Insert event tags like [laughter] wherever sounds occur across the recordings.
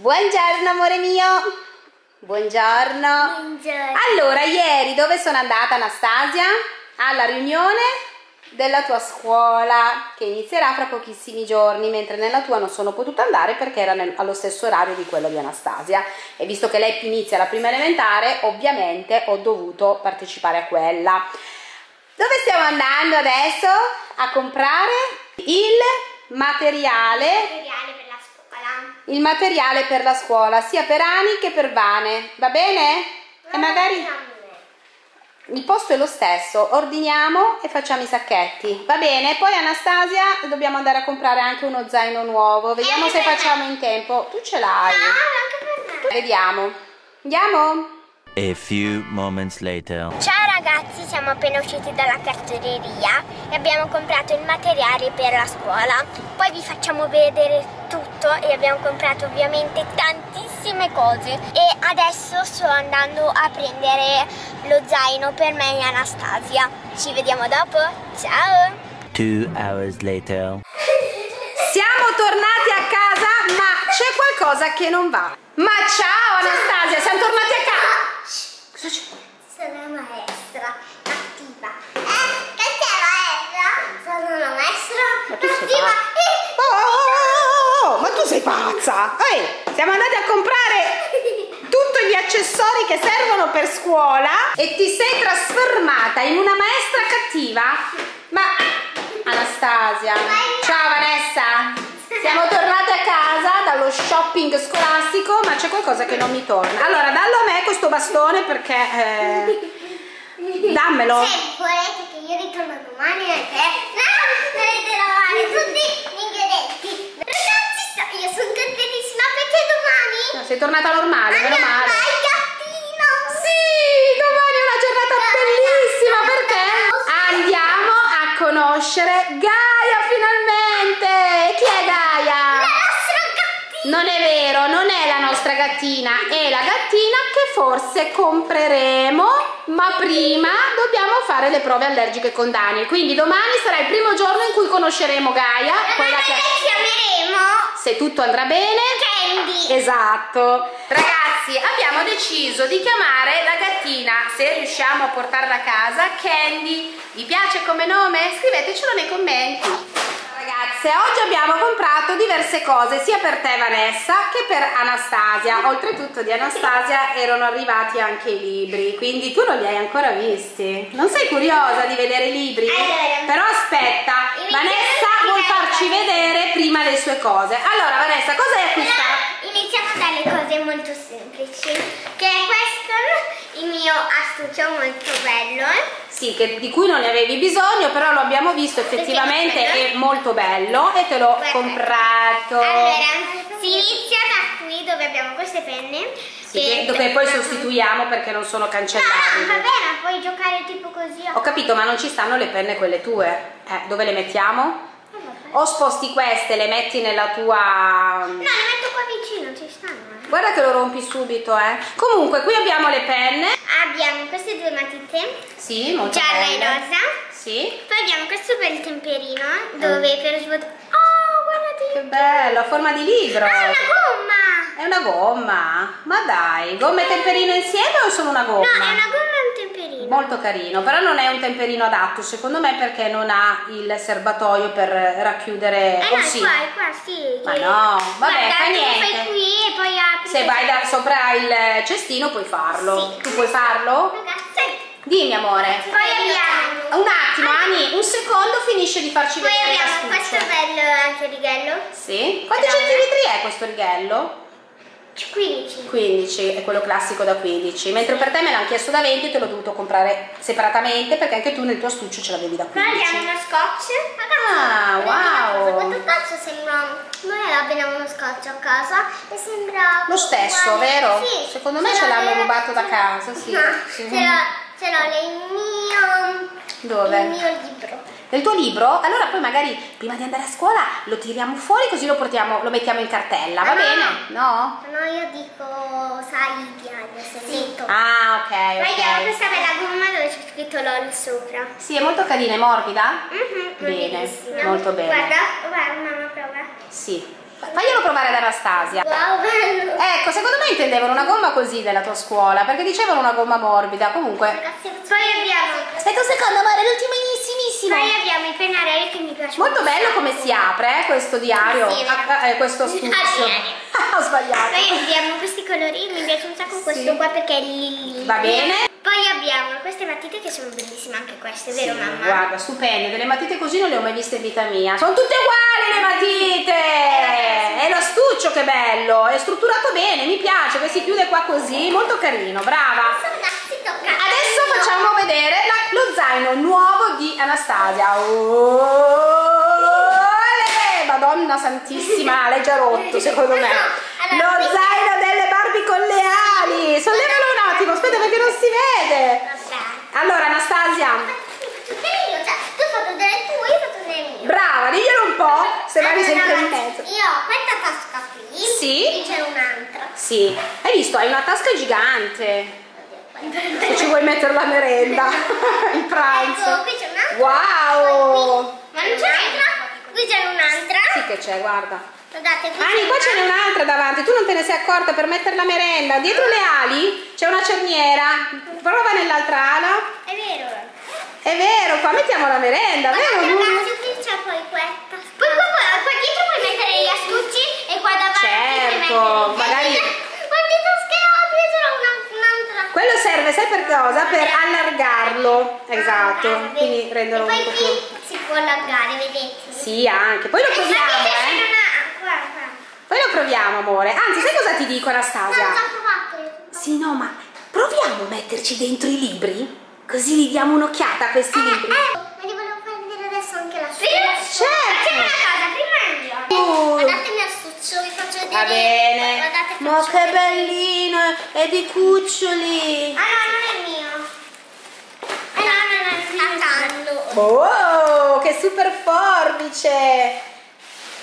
Buongiorno amore mio. Buongiorno. Buongiorno. Allora, ieri dove sono andata Anastasia? Alla riunione della tua scuola che inizierà fra pochissimi giorni, mentre nella tua non sono potuta andare perché era nel- allo stesso orario di quello di Anastasia. E visto che lei inizia la prima elementare, ovviamente ho dovuto partecipare a quella. Dove stiamo andando adesso? A comprare il materiale Materiale. Il materiale per la scuola, sia per Ani che per Vane, va bene? E magari il posto è lo stesso, ordiniamo e facciamo i sacchetti, va bene? Poi Anastasia dobbiamo andare a comprare anche uno zaino nuovo, vediamo se facciamo in tempo. Tu ce l'hai? Ah. Vediamo. Andiamo? A few moments later. Ciao ragazzi, siamo appena usciti dalla cartoleria e abbiamo comprato il materiale per la scuola. Poi vi facciamo vedere tutto e abbiamo comprato ovviamente tantissime cose. E adesso sto andando a prendere lo zaino per me e Anastasia. Ci vediamo dopo. Ciao! Two hours later. Siamo tornati a casa, ma c'è qualcosa che non va. Ma ciao Anastasia, siamo tornati. Cosa c'è? Sono la maestra attiva. Eh, che sei maestra? Sono la maestra Ma tu attiva. Oh, oh, oh, oh, ma tu sei pazza! Ehi, siamo andati a comprare [laughs] tutti gli accessori che servono per scuola e ti sei trasformata in una maestra cattiva? Ma Anastasia, ciao Vanessa! Siamo tornate a casa dallo shopping scolastico, ma c'è qualcosa che non mi torna. Allora, dallo a me questo bastone perché... eh, dammelo. Se volete che io ritorno domani perché no, dovete lavare tutti gli ingredienti. Ragazzi, io sono contentissima perché domani No, Sei tornata normale, meno male. al gattino. Sì, domani è una giornata bellissima perché andiamo a conoscere Gaia finalmente. Non è vero, non è la nostra gattina, è la gattina che forse compreremo, ma prima dobbiamo fare le prove allergiche con Daniel. Quindi domani sarà il primo giorno in cui conosceremo Gaia, Ma quella che la chiameremo se tutto andrà bene Candy. Esatto. Ragazzi, abbiamo deciso di chiamare la gattina, se riusciamo a portarla a casa, Candy. Vi piace come nome? Scrivetecelo nei commenti. Ragazze, oggi abbiamo comprato diverse cose sia per te Vanessa che per Anastasia. Oltretutto di Anastasia erano arrivati anche i libri, quindi tu non li hai ancora visti. Non sei curiosa di vedere i libri? Allora. Però aspetta, Vanessa vuol farci vedere prima le sue cose. Allora Vanessa, cosa hai acquistato? Dalle cose molto semplici. Che è questo, il mio astuccio molto bello. Sì, che- di cui non ne avevi bisogno, però lo abbiamo visto effettivamente è molto bello e te l'ho comprato. Allora, si inizia da qui dove abbiamo queste penne. Sì, che- dove poi sostituiamo perché non sono No, no, va bene, puoi giocare tipo così. Ho capito, ma non ci stanno le penne quelle tue. Eh, dove le mettiamo? O sposti queste, le metti nella tua... No, le metto qua vicino, ci stanno. eh. Guarda che lo rompi subito, eh. Comunque, qui abbiamo le penne. Abbiamo queste due matite, Sì, molto gialla e belle. rosa. Sì. Poi abbiamo questo bel temperino dove per svuotare. Oh, guardati! Che bello, a forma di libro. Ah, una gomma! È una gomma. Ma dai, gomma e temperino insieme o sono una gomma? No, è una gomma e. Molto carino, però non è un temperino adatto secondo me perché non ha il serbatoio per racchiudere Eh o no, sì. qua, qua, sì. Ma no, vabbè, Guarda, fa niente. fai qui e poi apri. Se vai da sopra il cestino puoi farlo. Sì. Tu puoi farlo? Ragazzi, Dimmi amore. poi abbiamo. Un attimo Ani, un secondo finisce di farci Poi vedere abbiamo l'astuccio. questo bello anche righello. Sì. Quanti Allora. centimetri è questo righello? 15. 15, è quello classico da 15. Mentre per te me l'hanno chiesto da 20 e te l'ho dovuto comprare separatamente perché anche tu nel tuo astuccio ce l'avevi da Poi abbiamo 15. uno scotch. Ah, wow. Questo scotch sembra. Noi abbiamo uno scotch a casa e sembra. Lo stesso, uguale. vero? Sì. Secondo me Ce l'hanno nel- rubato da casa, sì. No, [laughs] Sì. ce l'ho, ce l'ho nel mio. Dove? Il mio libro. Nel tuo libro? Allora poi magari prima di andare a scuola lo tiriamo fuori così lo portiamo, lo mettiamo in cartella, va Ah, bene? No? No, io dico, sai, il diario, segreto. Ah, ok, Poi abbiamo ok. questa bella gomma dove c'è scritto LOL sopra. Sì, è molto carina, è morbida? Mhm, Bene, morbidissima. molto bene. Guarda, guarda, mamma prova. Sì. Faglielo provare ad Anastasia. Wow, bello. vendevano una gomma così nella tua scuola? Perché dicevano una gomma morbida, comunque. Ragazzi, poi abbiamo Aspetta un secondo, amore, l'ultimissimissimo. Poi abbiamo i pennarelli che mi piacciono Molto bello come si apre, eh, questo diario. Sì. Ah, eh, questo Ah, stuccio. diario. [laughs] Ho sbagliato. Poi abbiamo questi colori, mi piace un sacco Sì. questo qua perché è lì. Va bene. Poi abbiamo queste matite che sono bellissime anche queste, vero Sì, mamma? Guarda, stupende, delle matite così non le ho mai viste in vita mia. Sono tutte uguali le matite! E lo stuccio che bello, è strutturato bene, mi piace, che si chiude qua così, molto carino, brava. Adesso facciamo vedere la- lo zaino nuovo di Anastasia. Olè! Madonna santissima, [laughs] l'hai già rotto secondo me. Lo zaino delle Barbie con le ali. Sollevalo un attimo, aspetta perché non si vede. Allora Anastasia, cioè, tu hai fatto delle tue, io ho fatto delle mie. brava, diglielo un po', se vai sempre in mezzo. Io ho questa tasca qui. Sì. Qui c'è un'altra. Sì, hai visto, hai una tasca gigante. Se ci vuoi mettere la merenda, [laughs] il pranzo. Ecco, qui c'è un'altra. Wow! Ma non c'è un'altra? Qui c'è un'altra. Sì che c'è, guarda. Guardate, qui Ani, qua ce n'è un'altra. davanti, tu non te ne sei accorta per mettere la merenda. Dietro le ali c'è una cerniera. Prova nell'altra ala. È vero. È vero, qua mettiamo la merenda, vero? Guardate Lulu? ragazzi, qui c'è poi questa. Poi qua, qua, qua dietro puoi mettere gli astucci e qua davanti Certo, puoi mettere magari- Quanti tasche ho? Qui c'era una- un'altra. Quello serve, sai per cosa? Per allargarlo. Esatto, Ah, quindi renderlo un po' più. qui si può allargare, vedete? Sì, anche. Poi lo proviamo, eh. qua. Poi lo proviamo, amore. Anzi, sai cosa ti dico, Anastasia? già provato. Sì, no, ma proviamo a metterci dentro i libri? Così gli diamo un'occhiata a questi Eh, libri. eh, ma ti volevo far vedere adesso anche la sua. Certo. Facciamo una cosa, prima io. Uh. Guardate il mio astuccio, vi faccio vedere. Va bene. Guardate, Ma che vedere. bellino, è di cuccioli. Ah no, non è mio. Eh no, no, no, è Natando. Oh, che super forbice.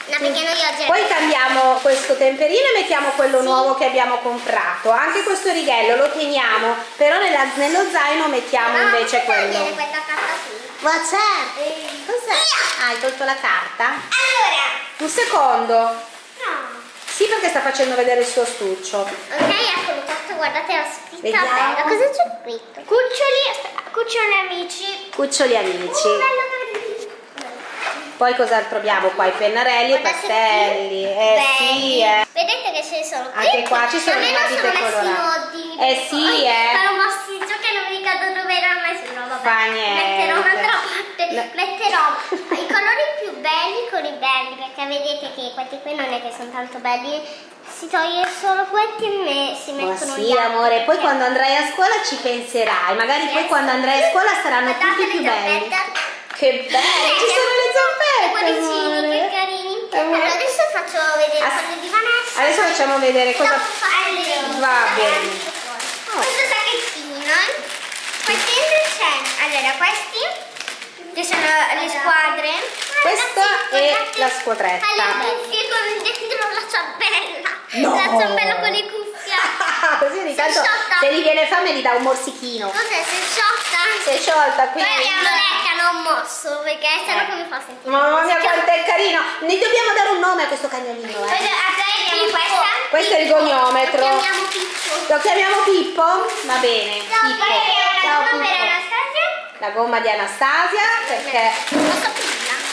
No, perché noi oggi Poi cambiamo questo temperino e mettiamo quello nuovo che abbiamo comprato. Anche questo righello lo teniamo, però nella- nello zaino mettiamo invece Viene quello. questa carta qui. Ma certo. Cos'è? Ah, hai tolto la carta? Allora, Un secondo. Sì, perché sta facendo vedere il suo astuccio. Ok, eccolo fatto, guardate la scritta Vediamo. bella. Cosa c'è scritto? Cuccioli, cuccioli amici. Cuccioli amici. Uh. Poi cos'altro abbiamo qua? I pennarelli e i pastelli. qui. Eh Belli. sì, eh. Vedete che ce ne sono qui. Anche qua ci sono Almeno matite messi in. Eh sì, eh. Sono mossi giù che non mi ricordo dove erano messi. No, vabbè. Fa niente. Metterò un'altra parte. No. Metterò i belli con i belli. Perché vedete che questi qui non è che sono tanto belli. Si toglie solo questi e si mettono sì, gli altri, amore, poi quando andrai a scuola ci penserai. Magari poi quando andrai a scuola saranno Guardate tutti più belli. Che belli, ci sono le zampette. amore. che carini. Allora adesso faccio vedere As- quello di Vanessa. Adesso facciamo vedere cosa... Vedere Va bene. c'è. Questo sacchettino. Poi dentro c'è, allora questi che sono le squadre. Questa Ragazzi, è la squadretta. Ha le cuffie con dentro la ciambella. No. La ciambella con le cuffie. [laughs] Così ogni tanto se gli viene fame gli dà un morsichino. Cos'è? È sciolta? È sciolta, Poi quindi... abbiamo Lecca, non mosso, perché sennò come fa a sentire? Mamma mia quanto è carino! Ne dobbiamo dare un nome a questo cagnolino, Poi eh. abbiamo questa. Questo è il goniometro. Lo chiamiamo Pippo. Lo chiamiamo Pippo? Va bene, Ciao, Pippo. poi Ciao, Pippo. La gomma di Anastasia, perché...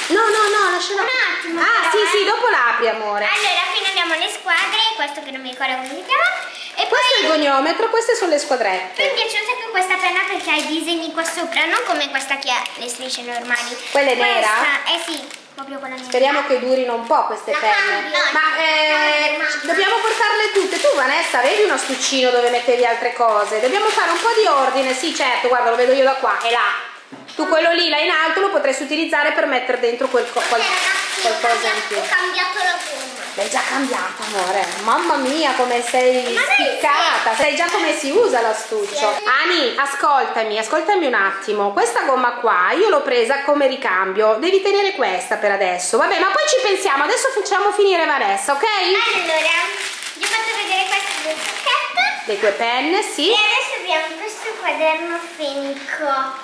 No, no, no, lasciala... Un attimo, Ah, sì, eh. sì, dopo l'apri, amore. Allora, fino abbiamo le squadre, questo che non mi ricordo come si chiama. E poi Questo è il goniometro, queste sono le mi squadrette. piace un sacco questa penna perché ha i disegni qua sopra, non come questa che ha le strisce normali. Quella è nera? Questa, eh sì. Speriamo che durino un po' queste La penne. cambio. Ma eh, dobbiamo portarle tutte. Tu, Vanessa, vedi uno stuccino dove mettevi altre cose? Dobbiamo fare un po' di ordine. Sì, certo, guarda, lo vedo io da qua. È là. Tu quello lì, là in alto, lo potresti utilizzare per mettere dentro quel co- qual- qualcosa in più. Ho cambiato la. L'hai già cambiata, amore. Mamma mia, come sei Ma spiccata. Sai già come si usa l'astuccio. Sì. Ani, ascoltami, ascoltami un attimo. Questa gomma qua io l'ho presa come ricambio. Devi tenere questa per adesso. Vabbè, ma poi ci pensiamo. Adesso facciamo finire Vanessa, ok? Allora, vi fatto vedere queste due sacchette. Le tue penne, sì. E adesso abbiamo questo quaderno fenico.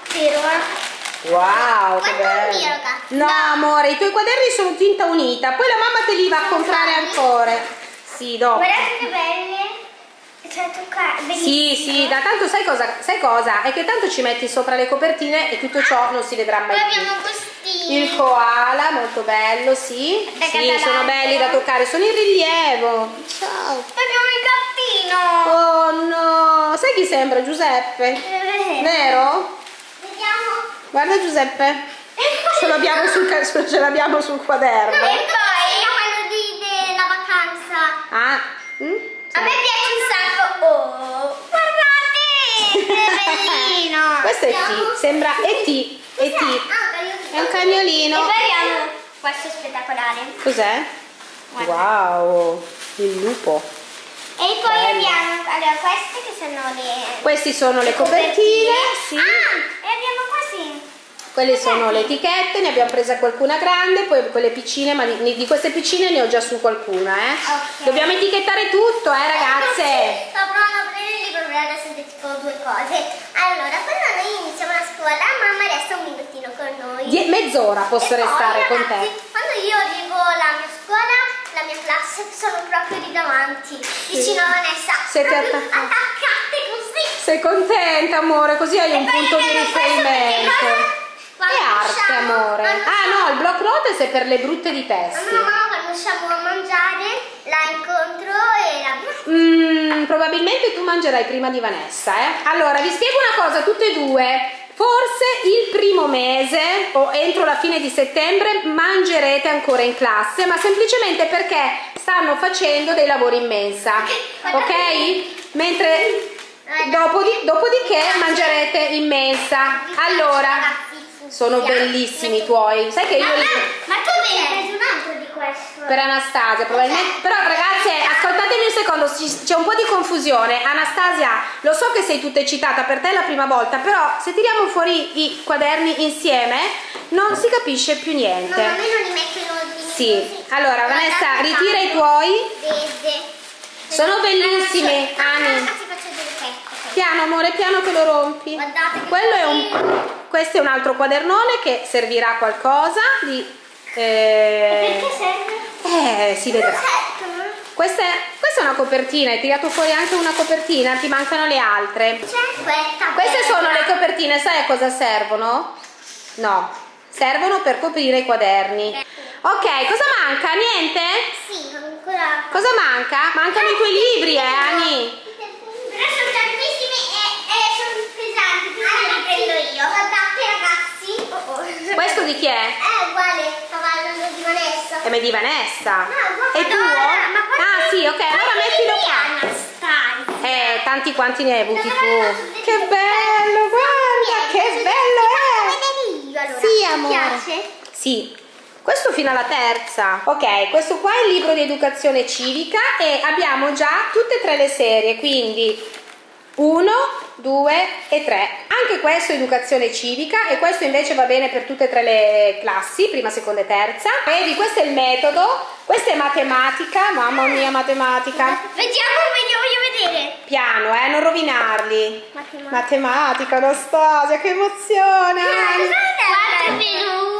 Wow, che Guarda il bello. No, amore, i tuoi quaderni sono tinta unita. Poi la mamma te li va a comprare ancora. Sì, dopo. Guardate che belle. sì, da tanto sai cosa, sai cosa? È che tanto ci metti sopra le copertine e tutto ciò non si vedrà mai Poi abbiamo questi. Il koala, molto bello, sì. Da Sì, sono belli da toccare, sono in rilievo. Ciao. Poi abbiamo il gattino. Oh no, sai chi sembra Giuseppe? Eh, Vero? Vediamo. Guarda Giuseppe, ce l'abbiamo sul, ce l'abbiamo sul E quaderno. poi quello di, della vacanza. Ah, mm? A me piace un sacco. Oh, guardate! Che bellino! [laughs] Questo è. T, sembra ET, ET. Ah, È un cagnolino. E poi abbiamo questo spettacolare. Cos'è? Wow, il lupo. E poi Bello. abbiamo allora, queste che sono le Queste sono le copertine, sì. Ah, e. Quelle sono le etichette, ne abbiamo presa qualcuna grande, poi quelle piccine, ma di, di queste piccine ne ho già su qualcuna, eh. Ok. Dobbiamo etichettare tutto, eh ragazze. Sto provando a prendere il libro, però adesso ti dico due cose. Allora, quando noi iniziamo la scuola, mamma resta un minutino con noi. Die- mezz'ora posso E poi, restare con te. Quando io arrivo alla mia scuola, la mia classe sono proprio lì davanti, vicino a Vanessa. Siete attaccate. attaccate così. Sei contenta, amore, così hai un E poi punto di riferimento. È arte, amore. Ah no, il block notice è per le brutte di Mamma, testi. mamma, quando usciamo a mangiare, la incontro e la... Mm, probabilmente tu mangerai prima di Vanessa, eh? Allora, vi spiego una cosa, tutte e due. Forse il primo mese o entro la fine di settembre mangerete ancora in classe, ma semplicemente perché stanno facendo dei lavori in mensa, ok? Mentre dopodi- dopodiché mangerete in mensa. Allora, sono bellissimi i tuoi. Sai che io li... Ma tu avevi preso un altro di questo. per Anastasia probabilmente però ragazze ascoltatemi un secondo c'è un po' di confusione Anastasia lo so che sei tutta eccitata per te è la prima volta però se tiriamo fuori i quaderni insieme non si capisce più No, niente ma me non li metto in ordine. sì così. allora Vanessa Guardate ritira i tuoi Vede. Sono bellissimi, Ani. Piano amore piano che lo rompi Guardate quello è un questo è un altro quadernone che servirà a qualcosa di eh, Perché serve? eh, si vedrà. Questa è, questa è una copertina, hai tirato fuori anche una copertina, ti mancano le altre. C'è questa. Queste sono le copertine, sai a cosa servono? No, servono per coprire i quaderni. Ok, cosa manca? Niente? Sì, ancora. Cosa manca? Mancano i tuoi libri, eh, Ani. Però sono tantissimi e, e sono pesanti, quindi li prendo io. Guardate ragazzi. Oh, oh. Questo di chi è? È uguale, cavallo di Vanessa. È di Vanessa. No, È tuo? Ah sì, ok, allora mettilo qua. Anastasia. Eh, tanti quanti ne hai avuti tu. Che bello, guarda, che bello è. Allora, Sì, ti amore. piace? Sì, questo fino alla terza. Ok, questo qua è il libro di educazione civica e abbiamo già tutte e tre le serie, quindi 1, 2 e 3. Anche questo è educazione civica e questo invece va bene per tutte e tre le classi, prima, seconda e terza. Vedi, questo è il metodo, questa è matematica, mamma mia matematica. Vediamo, voglio, vedere. Piano, eh, non rovinarli. Matematica. Matematica, Anastasia, che emozione! Ani. 4 meno 1,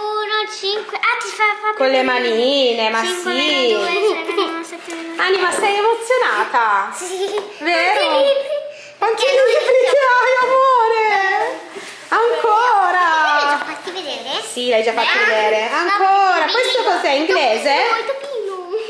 5. Ah, ti fa proprio Con le manine, ma 5 sì. meno 2, 6 meno 7 meno Ani, ma sei emozionata? Sì. Vero? Quanti libri? Quanti Perché libri che hai, amore? Ancora? già fatti vedere? Sì, l'hai già fatto Beh, vedere. Ancora? Questo cos'è? Inglese?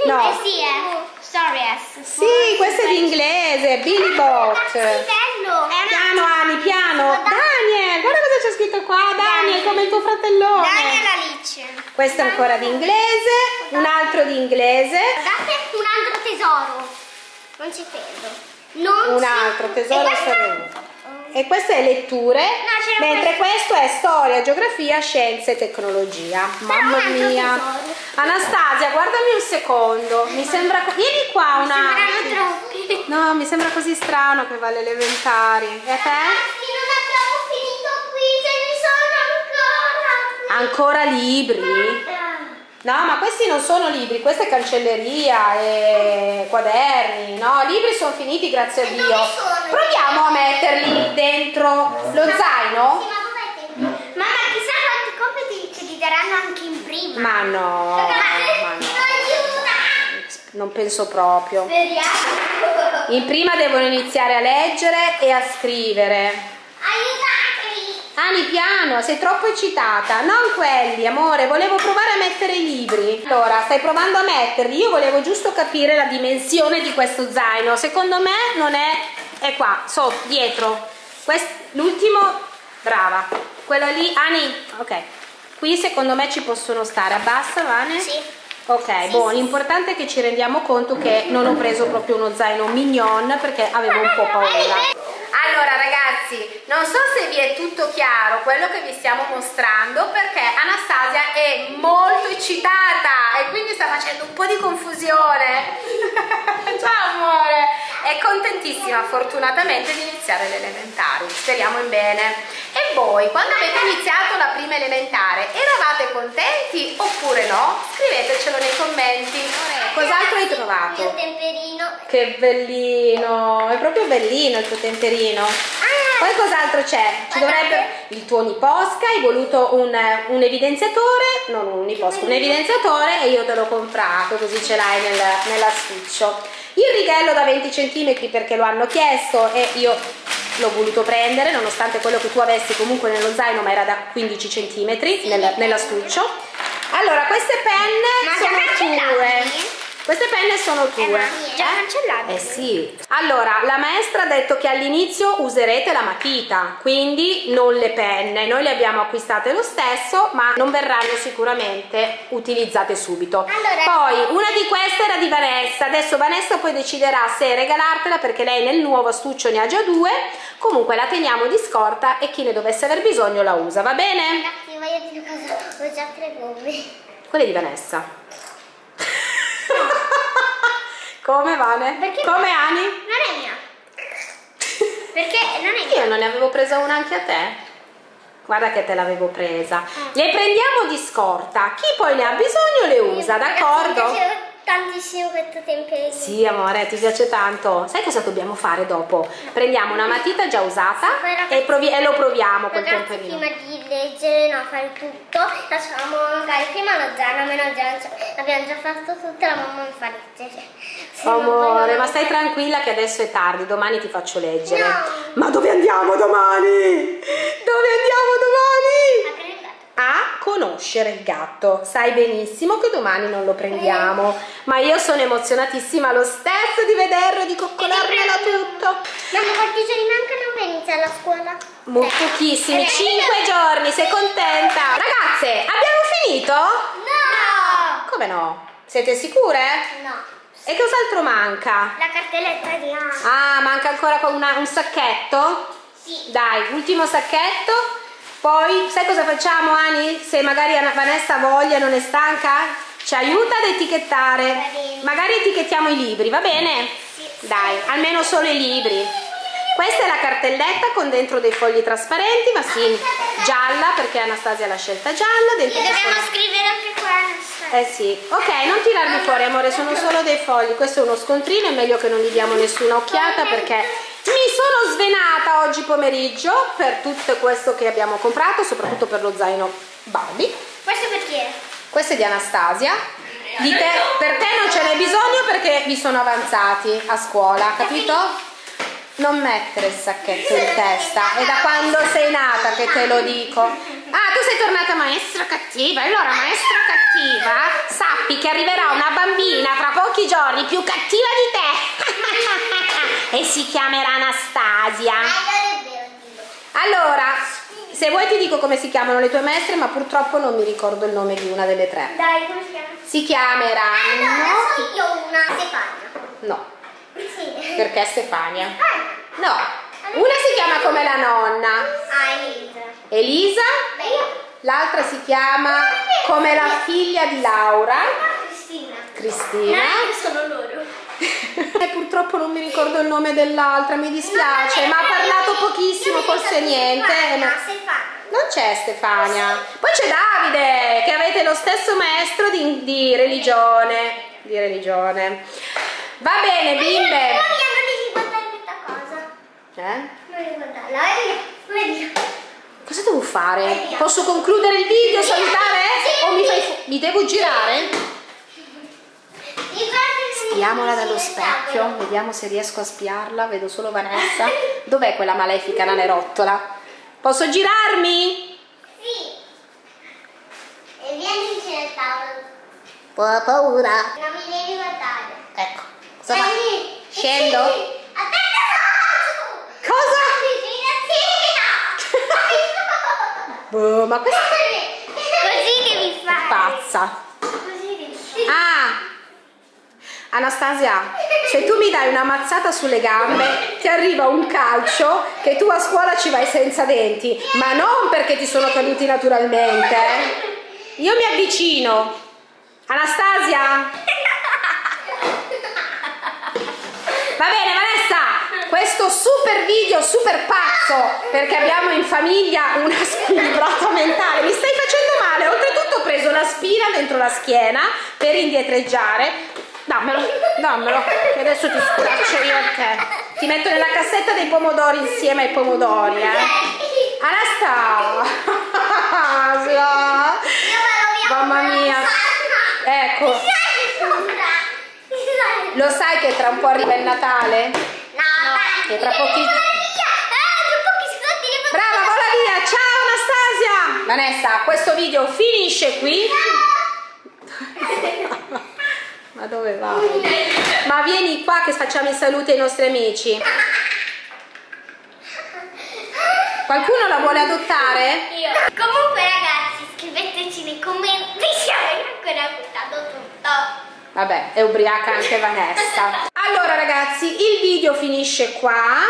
No. Eh sì, è Stories. Sì, questo è di inglese, Billy Bot. Ragazzi, bello. Piano, Ani, piano. Daniel, guarda cosa c'è scritto qua. Daniel, come il tuo fratellone. Daniel Alice. Questo è ancora di inglese, un altro di inglese. Guardate un altro tesoro. Non ci credo. Non un altro tesoro E questa-. E queste è letture, c'era mentre questo è storia, geografia, scienze e tecnologia. Mamma un altro mia. tesoro. Anastasia, guardami un secondo. Mi sembra. Vieni qua un attimo. No, mi sembra così strano che va alle elementari. E a te? Ragazzi, non abbiamo finito qui, ce ne sono ancora. Ancora libri? No, ma questi non sono libri, questa è cancelleria e quaderni, no? Libri sono finiti, grazie a Dio. Proviamo a metterli dentro lo zaino? Sì, ma dov'è? Mamma, chissà quanti compiti ce li daranno anche in prima. Ma no, Ragazzi, ma no, aiuta! non penso proprio. Speriamo. In prima devono iniziare a leggere e a scrivere. Ani, piano, sei troppo eccitata. Non quelli, amore, volevo provare a mettere i libri. Allora, stai provando a metterli. Io volevo giusto capire la dimensione di questo zaino. Secondo me non è... è qua, sotto, dietro. L'ultimo, brava. Quello lì, Ani, ok. Qui secondo me ci possono stare. Abbassa, Vane? Sì. Ok, boh, l'importante è che ci rendiamo conto che non ho preso proprio uno zaino mignon perché avevo un po' paura. Ragazzi, non so se vi è tutto chiaro quello che vi stiamo mostrando perché Anastasia è molto eccitata e quindi sta facendo un po' di confusione. [laughs] Ciao amore! È contentissima fortunatamente di iniziare l'elementare, speriamo in bene. E voi, quando avete iniziato la prima elementare, eravate contenti oppure no? Scrivetecelo nei commenti. Cos'altro hai Il trovato? temperino. Che bellino, è proprio bellino il tuo temperino. Ah, Poi cos'altro c'è? Ci dovrebbe il tuo niposca, hai voluto un, un evidenziatore, non un niposca, un evidenziatore e io te l'ho comprato, così ce l'hai nel, nell'astuccio. Il righello da 20 cm perché lo hanno chiesto e io l'ho voluto prendere, nonostante quello che tu avessi comunque nello zaino, ma era da 15 cm nel, nell'astuccio. Allora, queste penne Ma sono tue. Queste penne sono tue. Eh, già cancellate? Eh sì. Allora, la maestra ha detto che all'inizio userete la matita, quindi non le penne. Noi le abbiamo acquistate lo stesso, ma non verranno sicuramente utilizzate subito. Allora- Poi, una di queste era di Vanessa. Adesso Vanessa poi deciderà se regalartela perché lei nel nuovo astuccio ne ha già due. Comunque la teniamo di scorta e chi ne dovesse aver bisogno la usa, va bene? Ragazzi, voglio dire una cosa, ho già tre gomme. Quelle di Vanessa. [laughs] Come Vane? Perché- Come Ani? Non è mia. Perché non è mia. Io non ne avevo presa una anche a te. Guarda che te l'avevo presa. Le prendiamo di scorta. Chi poi ne ha bisogno le usa, d'accordo? Tantissimo questo temperino. Sì, amore, ti piace tanto. Sai cosa dobbiamo fare dopo? Prendiamo una matita già usata Poi, ragazzi- e, e lo proviamo col Ragazzi, temperino. prima di leggere, no, fare tutto, facciamo magari prima lo zaino, almeno già, abbiamo già fatto tutto, la mamma mi fa leggere. Se Amore, ma stai tranquilla che adesso è tardi, domani ti faccio leggere. No. Ma dove andiamo domani? Dove andiamo domani? A conoscere il gatto. Sai benissimo che domani non lo prendiamo, ma io sono emozionatissima lo stesso di vederlo, di coccolarmelo tutto. Mamma, quanti giorni mancano per iniziare la scuola? Mo- pochissimi, Eh, 5 giorni, sei contenta? Ragazze, abbiamo finito? No! Come no? Siete sicure? No. E cos'altro manca? La cartelletta di Anna. Ah, manca ancora una- un sacchetto? Sì. Dai, ultimo sacchetto. Poi, sai cosa facciamo, Ani? Se magari Anna- Vanessa ha voglia, non è stanca, ci aiuta ad etichettare. Magari etichettiamo i libri, va bene? Sì. Dai, almeno solo i libri. Questa è la cartelletta con dentro dei fogli trasparenti, ma sì, gialla perché Anastasia l'ha scelta gialla. E Dentro dobbiamo sono- scrivere anche questo. eh sì, ok, non tirarli fuori amore, sono solo dei fogli, questo è uno scontrino, è meglio che non gli diamo nessuna occhiata perché mi sono svenata oggi pomeriggio per tutto questo che abbiamo comprato, soprattutto per lo zaino Barbie. Questo perché? Questo è di Anastasia, di te, per te non ce n'è bisogno perché vi sono avanzati a scuola, capito? Non mettere il sacchetto in testa, è da quando sei nata che te lo dico. Ah, tu sei tornata maestra cattiva, allora maestra cattiva, sappi che arriverà una bambina fra pochi giorni più cattiva di te [laughs] e si chiamerà Anastasia. Ah. Allora, se vuoi ti dico come si chiamano le tue maestre, ma purtroppo non mi ricordo il nome di una delle tre. Dai, come si chiama? Si chiamerà Allora, so io una Stefania. No, Sì. perché Stefania. Ah, No, una si chiama come la nonna, ah, Elisa. Elisa, l'altra si chiama come la figlia di Laura, Cristina. Cristina. No, sono loro. E purtroppo non mi ricordo il nome dell'altra, mi dispiace, ma ha parlato pochissimo, forse niente. e No, non- c'è Stefania. Poi c'è Davide, che avete lo stesso maestro di, di religione. Di religione. Va bene, bimbe. Eh? Cosa devo fare? Posso concludere il video, salutare? O mi fai Mi devo girare? Mi spiamola dallo specchio, vediamo se riesco a spiarla, vedo solo Vanessa. Dov'è quella malefica nanerottola? Posso girarmi? Sì. E vieni vicino al tavolo. Ho paura. Non mi devi guardare. Ecco, cosa fa? Scendo? Cosa? [laughs] Boh, ma questa Così devi è fare. pazza. Così devi fare. Ah! Anastasia, se tu mi dai una mazzata sulle gambe, ti arriva un calcio che tu a scuola ci vai senza denti, ma non perché ti sono caduti naturalmente. eh. Io mi avvicino. Anastasia? Va bene, Vanessa, questo super video, super pazzo, perché abbiamo in famiglia una [laughs] squilibrata mentale. Mi stai facendo male. Oltretutto ho preso la spina dentro la schiena per indietreggiare. Dammelo, dammelo, che adesso ti sculaccio io a te. Ti metto nella cassetta dei pomodori insieme ai pomodori, eh. Anastasia! Mamma mia. Ecco, lo sai che tra un po' arriva il Natale? Che tra pochi... Brava, vola via! Ciao Anastasia! Vanessa, questo video finisce qui. Ma dove vai? Ma vieni qua che facciamo i saluti ai nostri amici. Qualcuno la vuole adottare? Io. Comunque ragazzi, scriveteci nei commenti se avete ancora gustato tutto. Vabbè, è ubriaca anche Vanessa. [laughs] Allora ragazzi, il video finisce qua.